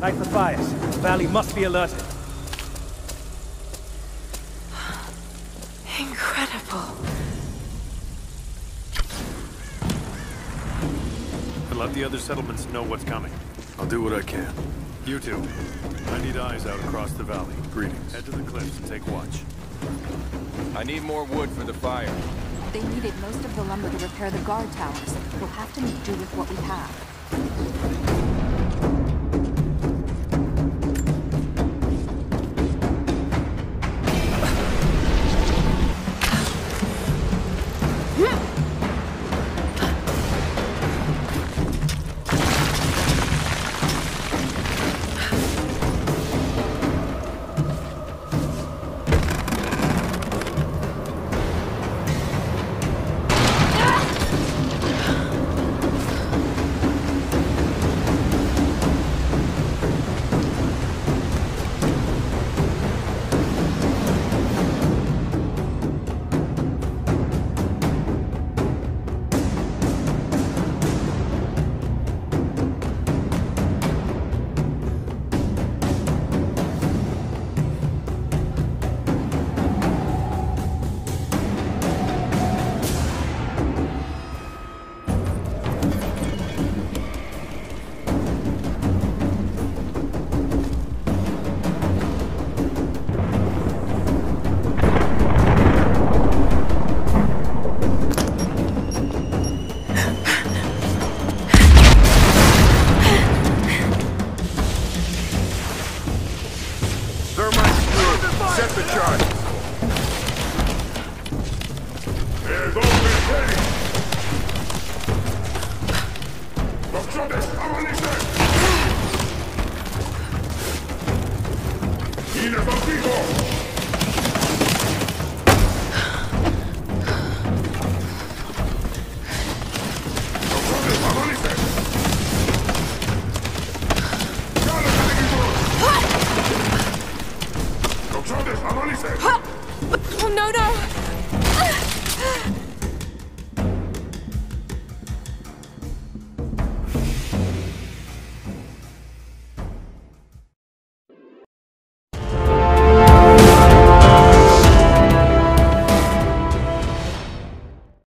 Light the fires. The valley must be alerted. Incredible. And let the other settlements know what's coming. I'll do what I can. You two. I need eyes out across the valley. Greetings. Head to the cliffs and take watch. I need more wood for the fire. They needed most of the lumber to repair the guard towers. We'll have to make do with what we have. Check the chart. There's only heading. Rozstrzony! Amunition! Idę do piwo! Rozstrzony! Huh. Oh, no, no!